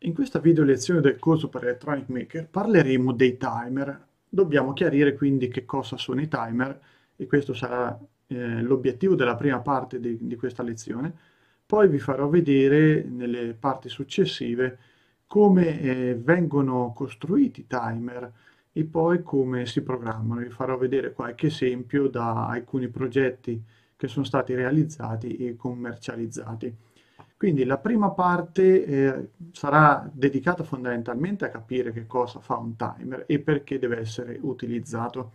In questa video lezione del corso per Electronic Maker parleremo dei timer. Dobbiamo chiarire quindi che cosa sono i timer e questo sarà eh, l'obiettivo della prima parte di, di, questa lezione. Poi vi farò vedere nelle parti successive come eh, vengono costruiti i timer e poi come si programmano. Vi farò vedere qualche esempio da alcuni progetti che sono stati realizzati e commercializzati. Quindi la prima parte eh, sarà dedicata fondamentalmente a capire che cosa fa un timer e perché deve essere utilizzato.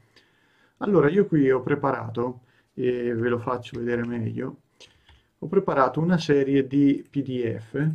Allora io qui ho preparato, e ve lo faccio vedere meglio, ho preparato una serie di PDF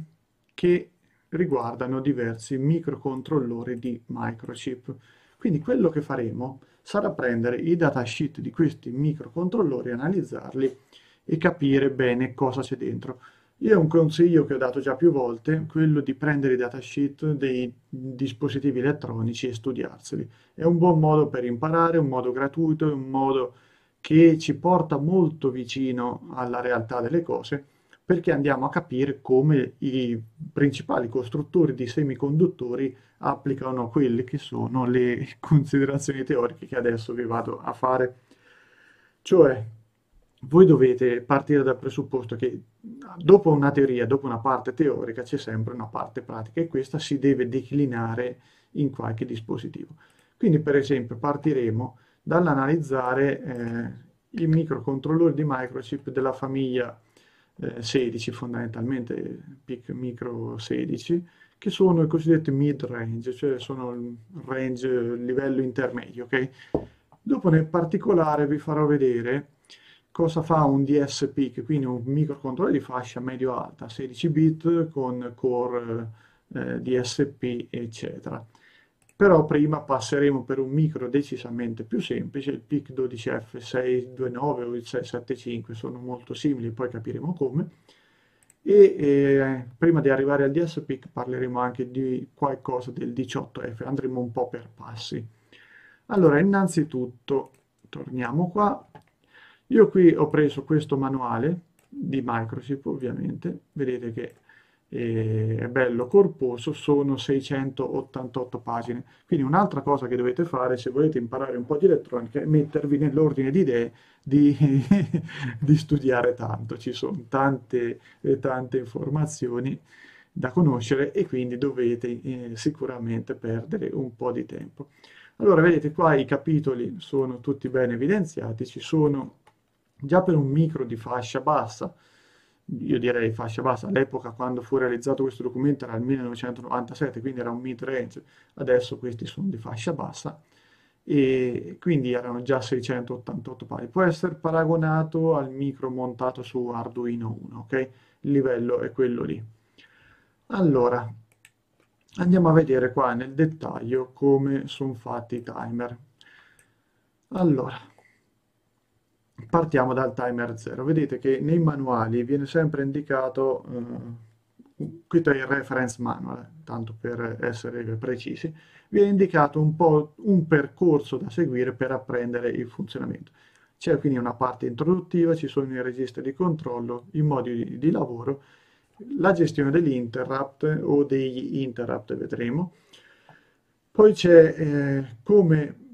che riguardano diversi microcontrollori di microchip. Quindi quello che faremo sarà prendere i datasheet di questi microcontrollori, analizzarli e capire bene cosa c'è dentro. Io un consiglio che ho dato già più volte, quello di prendere i datasheet dei dispositivi elettronici e studiarseli. È un buon modo per imparare, un modo gratuito, un modo che ci porta molto vicino alla realtà delle cose, perché andiamo a capire come i principali costruttori di semiconduttori applicano quelle che sono le considerazioni teoriche che adesso vi vado a fare. Cioè, voi dovete partire dal presupposto che dopo una teoria, dopo una parte teorica, c'è sempre una parte pratica e questa si deve declinare in qualche dispositivo. Quindi, per esempio, partiremo dall'analizzare eh, i microcontrollori di microchip della famiglia eh, 16, fondamentalmente PIC micro 16, che sono i cosiddetti mid-range, cioè sono il range, livello intermedio. Okay? Dopo nel particolare vi farò vedere cosa fa un DSP, che quindi un microcontrollore di fascia medio-alta, 16 bit con core eh, DSP, eccetera. Però prima passeremo per un micro decisamente più semplice, il PIC 12F629 o il 675 sono molto simili, poi capiremo come. E eh, prima di arrivare al DSP parleremo anche di qualcosa del 18F, andremo un po' per passi. Allora, innanzitutto, torniamo qua, io qui ho preso questo manuale di Microchip ovviamente, vedete che eh, è bello corposo, sono 688 pagine. Quindi un'altra cosa che dovete fare se volete imparare un po' di elettronica è mettervi nell'ordine di idee di, di studiare tanto. Ci sono tante, tante informazioni da conoscere e quindi dovete eh, sicuramente perdere un po' di tempo. Allora, vedete qua i capitoli sono tutti ben evidenziati, ci sono Già per un micro di fascia bassa, io direi fascia bassa, all'epoca quando fu realizzato questo documento era il 1997, quindi era un mid-range, adesso questi sono di fascia bassa e quindi erano già 688 pagine. Può essere paragonato al micro montato su Arduino 1, ok? Il livello è quello lì. Allora, andiamo a vedere qua nel dettaglio come sono fatti i timer. Allora, partiamo dal timer 0. Vedete che nei manuali viene sempre indicato, eh, questo è il reference manual, tanto per essere precisi, viene indicato un po' un percorso da seguire per apprendere il funzionamento. C'è quindi una parte introduttiva, ci sono i registri di controllo, i modi di, di lavoro, la gestione degli interrupt o degli interrupt, vedremo. Poi c'è eh, come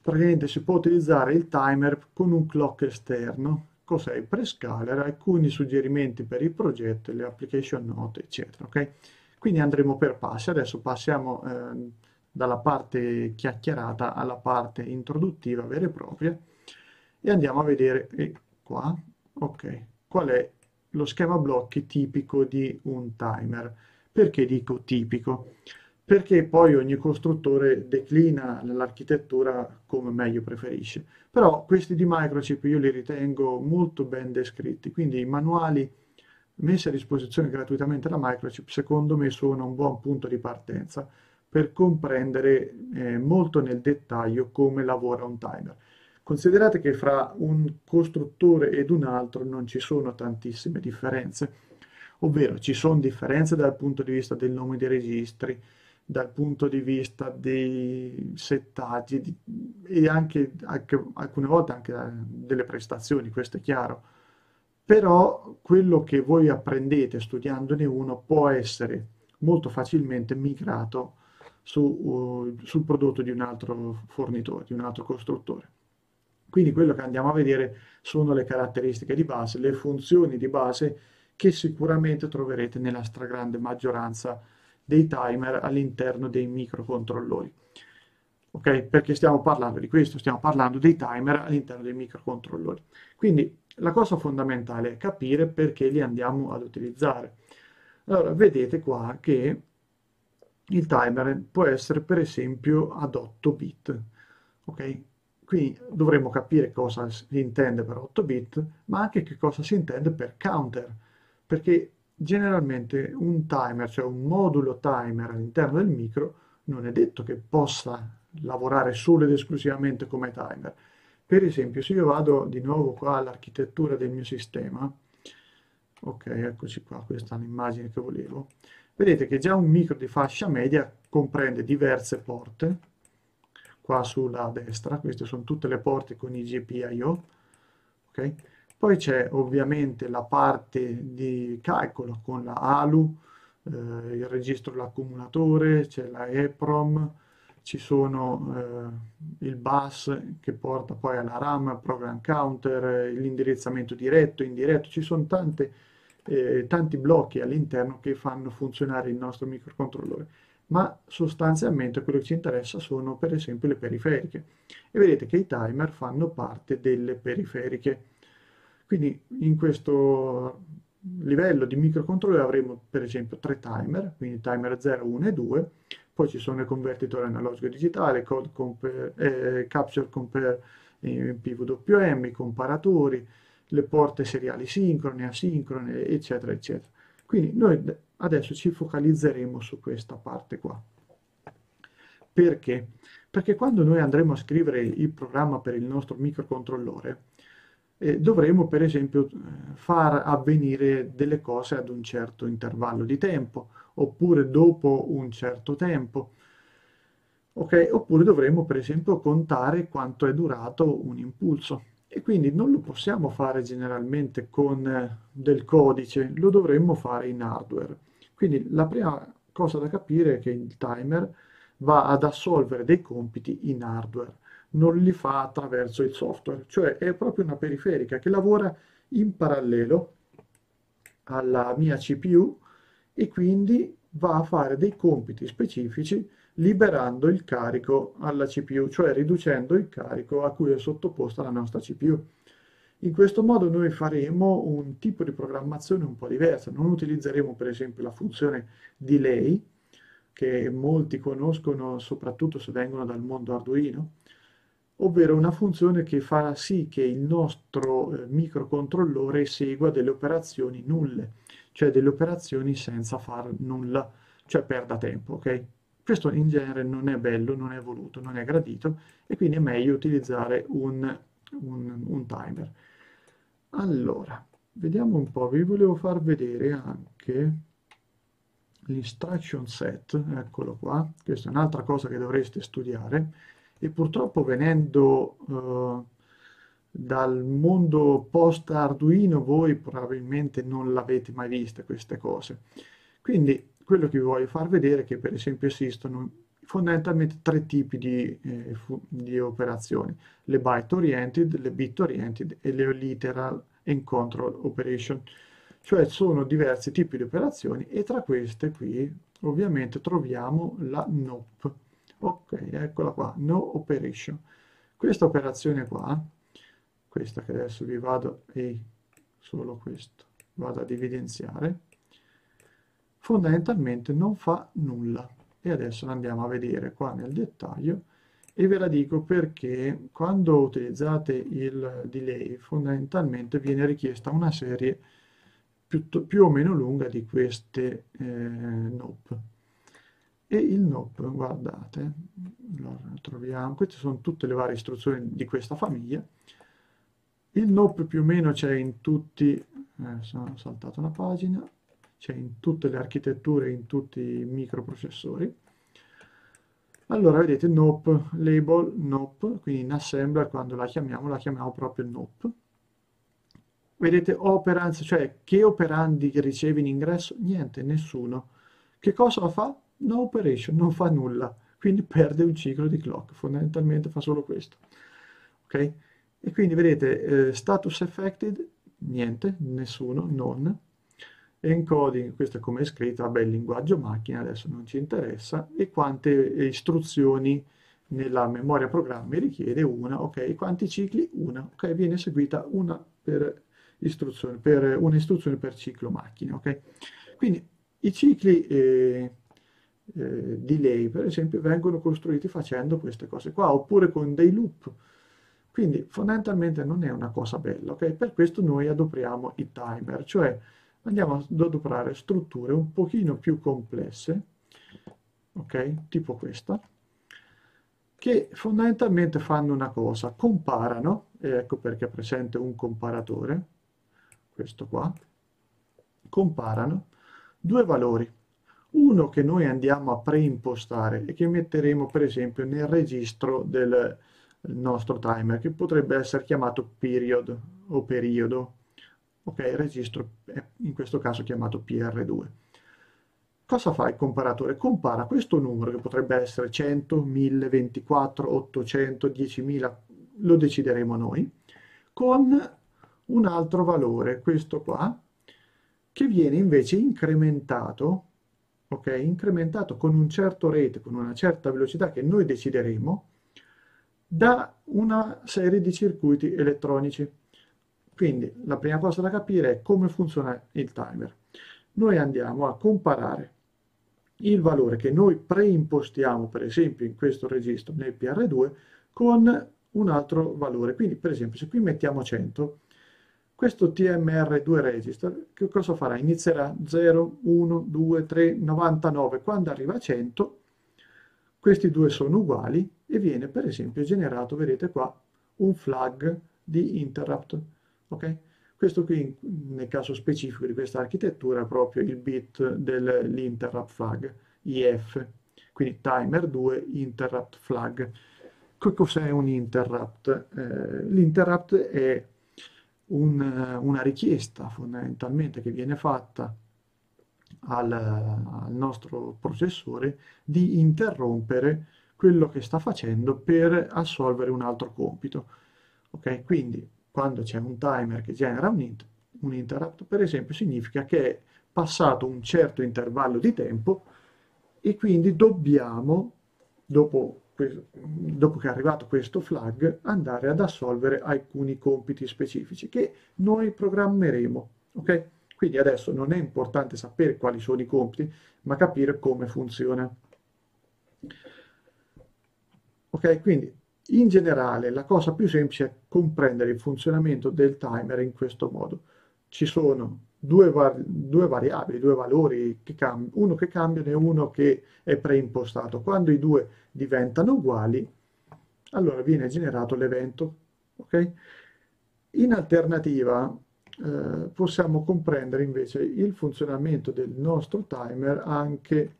praticamente si può utilizzare il timer con un clock esterno. Cos'è il prescaler? Alcuni suggerimenti per il progetto, le application note, eccetera. Okay? Quindi andremo per passi. Adesso passiamo eh, dalla parte chiacchierata alla parte introduttiva vera e propria e andiamo a vedere eh, qua, ok, qual è lo schema blocchi tipico di un timer. Perché dico tipico? Perché poi ogni costruttore declina l'architettura come meglio preferisce. Però questi di microchip io li ritengo molto ben descritti, quindi i manuali messi a disposizione gratuitamente da microchip secondo me sono un buon punto di partenza per comprendere eh, molto nel dettaglio come lavora un timer. Considerate che fra un costruttore ed un altro non ci sono tantissime differenze, ovvero ci sono differenze dal punto di vista del nome dei registri, dal punto di vista dei settaggi di, e anche, anche, alcune volte anche delle prestazioni, questo è chiaro. Però quello che voi apprendete studiandone uno può essere molto facilmente migrato su, uh, sul prodotto di un altro fornitore, di un altro costruttore. Quindi quello che andiamo a vedere sono le caratteristiche di base, le funzioni di base che sicuramente troverete nella stragrande maggioranza dei timer all'interno dei microcontrollori. Ok? Perché stiamo parlando di questo, stiamo parlando dei timer all'interno dei microcontrollori. Quindi la cosa fondamentale è capire perché li andiamo ad utilizzare. Allora, vedete qua che il timer può essere per esempio ad 8 bit. Ok? Quindi dovremmo capire cosa si intende per 8 bit, ma anche che cosa si intende per counter, perché generalmente un timer, cioè un modulo timer all'interno del micro, non è detto che possa lavorare solo ed esclusivamente come timer. Per esempio, se io vado di nuovo qua all'architettura del mio sistema, ok, eccoci qua, questa è l'immagine che volevo, vedete che già un micro di fascia media comprende diverse porte, qua sulla destra, queste sono tutte le porte con i GPIO, ok? Poi c'è ovviamente la parte di calcolo con la ALU, eh, il registro dell'accumulatore, c'è la EPROM, ci sono eh, il bus che porta poi alla RAM, program counter, l'indirizzamento diretto, indiretto, ci sono tante, eh, tanti blocchi all'interno che fanno funzionare il nostro microcontrollore. Ma sostanzialmente quello che ci interessa sono per esempio le periferiche. E vedete che i timer fanno parte delle periferiche quindi in questo livello di microcontroller avremo per esempio tre timer quindi timer 0, 1 e 2 poi ci sono i convertitori analogico digitale code compare, eh, capture compare in PWM i comparatori le porte seriali sincrone asincrone eccetera eccetera quindi noi adesso ci focalizzeremo su questa parte qua. Perché? Perché quando noi andremo a scrivere il programma per il nostro microcontrollore, eh, dovremo per esempio far avvenire delle cose ad un certo intervallo di tempo, oppure dopo un certo tempo. Okay? Oppure dovremo per esempio contare quanto è durato un impulso e quindi non lo possiamo fare generalmente con del codice, lo dovremmo fare in hardware. Quindi la prima cosa da capire è che il timer va ad assolvere dei compiti in hardware, non li fa attraverso il software, cioè è proprio una periferica che lavora in parallelo alla mia CPU e quindi va a fare dei compiti specifici liberando il carico alla CPU, cioè riducendo il carico a cui è sottoposta la nostra CPU. In questo modo noi faremo un tipo di programmazione un po' diversa, non utilizzeremo per esempio la funzione delay, che molti conoscono soprattutto se vengono dal mondo Arduino, ovvero una funzione che fa sì che il nostro eh, microcontrollore segua delle operazioni nulle, cioè delle operazioni senza far nulla, cioè perda tempo, ok? Questo in genere non è bello, non è voluto, non è gradito e quindi è meglio utilizzare un, un, un timer. Allora, vediamo un po', vi volevo far vedere anche l'instruction set, eccolo qua, questa è un'altra cosa che dovreste studiare e purtroppo venendo uh, dal mondo post Arduino voi probabilmente non l'avete mai vista queste cose. Quindi quello che vi voglio far vedere è che per esempio esistono fondamentalmente tre tipi di, eh, di operazioni, le byte oriented, le bit oriented e le literal and control operation, cioè sono diversi tipi di operazioni e tra queste qui ovviamente troviamo la NOP. Ok, eccola qua, no operation. Questa operazione qua, questa che adesso vi vado e solo questo vado ad evidenziare, fondamentalmente non fa nulla. E adesso andiamo a vedere qua nel dettaglio e ve la dico perché quando utilizzate il delay fondamentalmente viene richiesta una serie più, o meno lunga di queste eh, NOP. E il NOP, guardate, allora, troviamo, queste sono tutte le varie istruzioni di questa famiglia. Il NOP più o meno c'è in tutti, eh, sono saltato una pagina, c'è in tutte le architetture, in tutti i microprocessori. Allora, vedete, NOP, label NOP, quindi in assembler quando la chiamiamo, la chiamiamo proprio NOP. Vedete, operands, cioè che operandi riceve in ingresso? Niente, nessuno. Che cosa fa? No operation, non fa nulla, quindi perde un ciclo di clock, fondamentalmente fa solo questo. Ok? E quindi vedete, eh, status affected, niente, nessuno, non. Encoding, questo è come è scritto, vabbè il linguaggio macchina adesso non ci interessa, e quante istruzioni nella memoria programmi richiede una, ok, quanti cicli? Una, ok, viene eseguita una per istruzione, per una istruzione per ciclo macchina, ok? Quindi i cicli eh, eh, delay, per esempio, vengono costruiti facendo queste cose qua, oppure con dei loop. Quindi fondamentalmente non è una cosa bella, ok? Per questo noi adoperiamo i timer, cioè andiamo ad adoperare strutture un pochino più complesse, ok? Tipo questa, che fondamentalmente fanno una cosa, comparano, e ecco perché è presente un comparatore, questo qua, comparano due valori. Uno che noi andiamo a preimpostare e che metteremo per esempio nel registro del nostro timer, che potrebbe essere chiamato period o periodo. Ok, il registro è in questo caso chiamato PR2. Cosa fa il comparatore? Compara questo numero, che potrebbe essere 100, 1000, 24, 800, 10.000, lo decideremo noi, con un altro valore, questo qua, che viene invece incrementato, ok? Incrementato con un certo rate, con una certa velocità che noi decideremo, da una serie di circuiti elettronici. Quindi la prima cosa da capire è come funziona il timer. Noi andiamo a comparare il valore che noi preimpostiamo, per esempio in questo registro nel PR2, con un altro valore. Quindi per esempio se qui mettiamo 100, questo TMR2 register che cosa farà? Inizierà 0, 1, 2, 3, 99. Quando arriva a 100, questi due sono uguali e viene per esempio generato, vedete qua, un flag di interrupt. Okay? Questo qui nel caso specifico di questa architettura è proprio il bit dell'interrupt flag, IF, quindi timer 2 interrupt flag. Cos'è un interrupt? Eh, l'interrupt è un, una richiesta fondamentalmente che viene fatta al, al, nostro processore di interrompere quello che sta facendo per assolvere un altro compito. Ok, quindi quando c'è un timer che genera un, int, un interrupt, per esempio, significa che è passato un certo intervallo di tempo e quindi dobbiamo, dopo dopo che è arrivato questo flag, andare ad assolvere alcuni compiti specifici che noi programmeremo. Ok? Quindi adesso non è importante sapere quali sono i compiti, ma capire come funziona. Ok? Quindi in generale la cosa più semplice è comprendere il funzionamento del timer in questo modo. Ci sono due, var due variabili, due valori, che uno che cambiano e uno che è preimpostato. Quando i due diventano uguali, allora viene generato l'evento. Okay? In alternativa eh, possiamo comprendere invece il funzionamento del nostro timer anche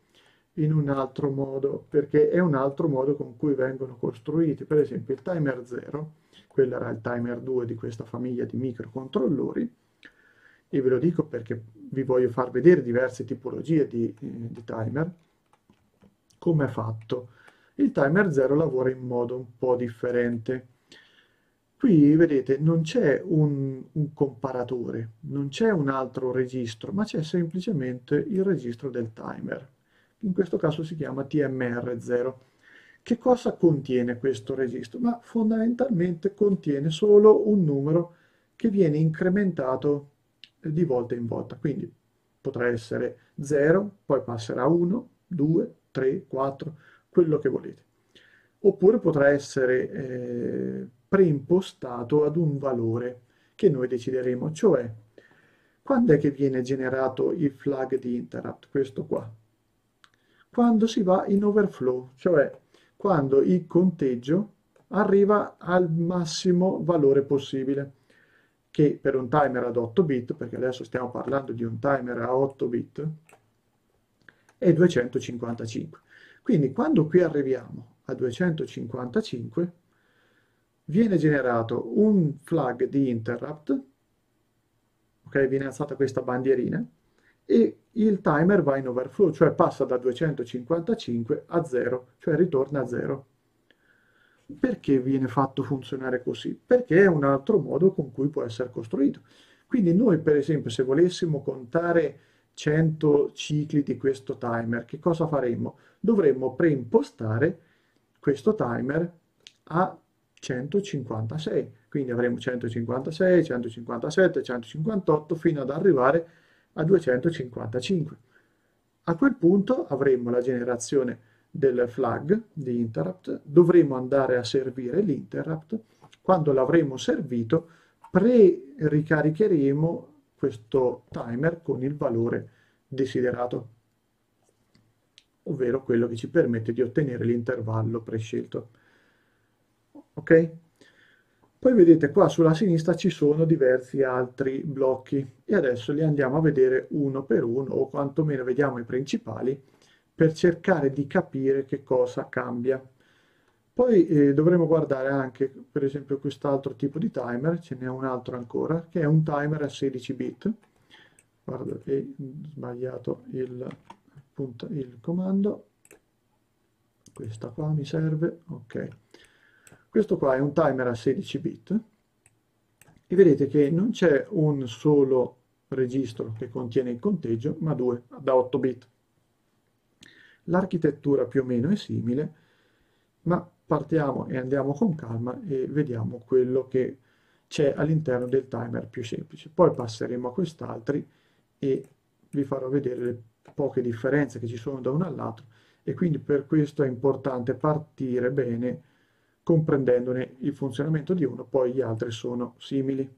in un altro modo, perché è un altro modo con cui vengono costruiti. Per esempio il timer 0, quello era il timer 2 di questa famiglia di microcontrollori, e ve lo dico perché vi voglio far vedere diverse tipologie di, eh, di timer, come è fatto. Il timer 0 lavora in modo un po' differente. Qui vedete non c'è un, un, comparatore, non c'è un altro registro, ma c'è semplicemente il registro del timer. In questo caso si chiama TMR0. Che cosa contiene questo registro? Ma fondamentalmente contiene solo un numero che viene incrementato di volta in volta. Quindi potrà essere 0, poi passerà a 1, 2, 3, 4, quello che volete. Oppure potrà essere eh, preimpostato ad un valore che noi decideremo, cioè quando è che viene generato il flag di interrupt? Questo qua. Quando si va in overflow, cioè quando il conteggio arriva al massimo valore possibile che per un timer ad 8 bit, perché adesso stiamo parlando di un timer a 8 bit, è 255. Quindi quando qui arriviamo a 255, viene generato un flag di interrupt, ok, viene alzata questa bandierina, e il timer va in overflow, cioè passa da 255 a 0, cioè ritorna a 0. Perché viene fatto funzionare così? Perché è un altro modo con cui può essere costruito. Quindi noi, per esempio, se volessimo contare 100 cicli di questo timer, che cosa faremmo? Dovremmo preimpostare questo timer a 156. Quindi avremo 156, 157, 158 fino ad arrivare a 255. A quel punto avremo la generazione del flag di interrupt, dovremo andare a servire l'interrupt, quando l'avremo servito pre-ricaricheremo questo timer con il valore desiderato, ovvero quello che ci permette di ottenere l'intervallo prescelto. Ok? Poi vedete qua sulla sinistra ci sono diversi altri blocchi e adesso li andiamo a vedere uno per uno o quantomeno vediamo i principali per cercare di capire che cosa cambia. Poi eh, dovremo guardare anche per esempio quest'altro tipo di timer, ce n'è un altro ancora, che è un timer a 16 bit. Guarda, ho sbagliato il, appunto, il comando. Questa qua mi serve, ok. Questo qua è un timer a 16 bit e vedete che non c'è un solo registro che contiene il conteggio, ma due, da 8 bit. L'architettura più o meno è simile, ma partiamo e andiamo con calma e vediamo quello che c'è all'interno del timer più semplice. Poi passeremo a quest'altri e vi farò vedere le poche differenze che ci sono da uno all'altro e quindi per questo è importante partire bene comprendendone il funzionamento di uno, poi gli altri sono simili.